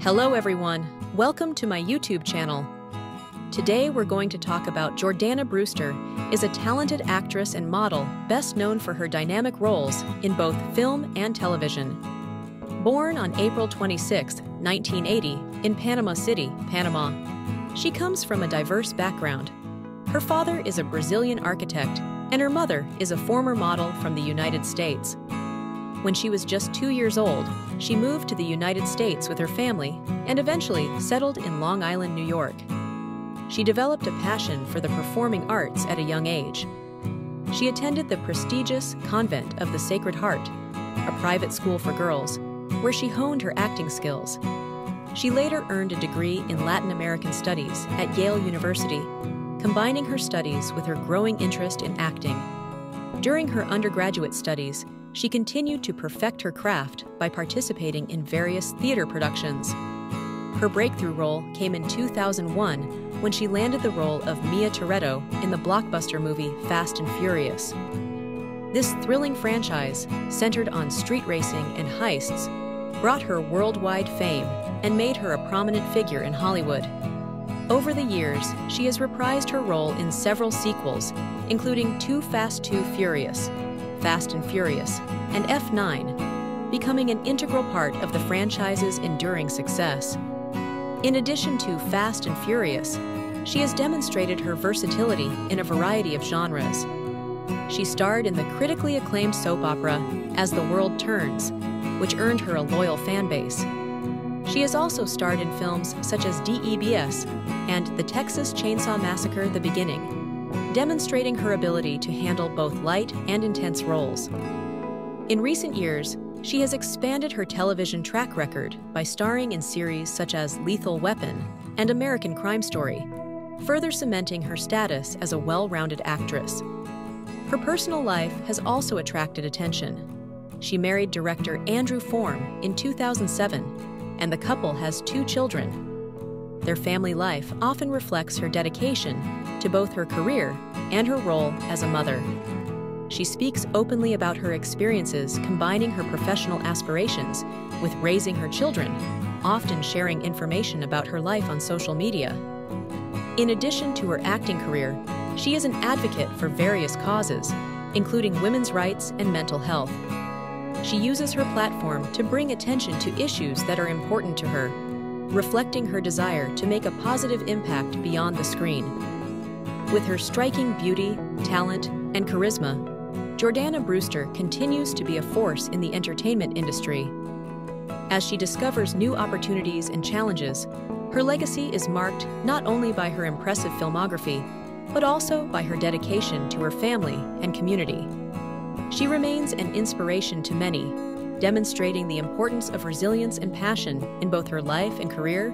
Hello, everyone. Welcome to my YouTube channel. Today, we're going to talk about Jordana Brewster, is a talented actress and model best known for her dynamic roles in both film and television. Born on April 26, 1980, in Panama City, Panama, she comes from a diverse background. Her father is a Brazilian architect, and her mother is a former model from the United States. When she was just two years old, she moved to the United States with her family and eventually settled in Long Island, New York. She developed a passion for the performing arts at a young age. She attended the prestigious Convent of the Sacred Heart, a private school for girls, where she honed her acting skills. She later earned a degree in Latin American Studies at Yale University, combining her studies with her growing interest in acting. During her undergraduate studies, she continued to perfect her craft by participating in various theater productions. Her breakthrough role came in 2001 when she landed the role of Mia Toretto in the blockbuster movie Fast and Furious. This thrilling franchise, centered on street racing and heists, brought her worldwide fame and made her a prominent figure in Hollywood. Over the years, she has reprised her role in several sequels, including Too Fast, Too Furious, Fast and Furious, and F9, becoming an integral part of the franchise's enduring success. In addition to Fast and Furious, she has demonstrated her versatility in a variety of genres. She starred in the critically acclaimed soap opera As the World Turns, which earned her a loyal fan base. She has also starred in films such as DEBS and The Texas Chainsaw Massacre The Beginning, demonstrating her ability to handle both light and intense roles. In recent years, she has expanded her television track record by starring in series such as Lethal Weapon and American Crime Story, further cementing her status as a well rounded actress. Her personal life has also attracted attention. She married director Andrew Form in 2007, and the couple has two children their family life often reflects her dedication to both her career and her role as a mother. She speaks openly about her experiences combining her professional aspirations with raising her children, often sharing information about her life on social media. In addition to her acting career, she is an advocate for various causes, including women's rights and mental health. She uses her platform to bring attention to issues that are important to her reflecting her desire to make a positive impact beyond the screen. With her striking beauty, talent, and charisma, Jordana Brewster continues to be a force in the entertainment industry. As she discovers new opportunities and challenges, her legacy is marked not only by her impressive filmography, but also by her dedication to her family and community. She remains an inspiration to many demonstrating the importance of resilience and passion in both her life and career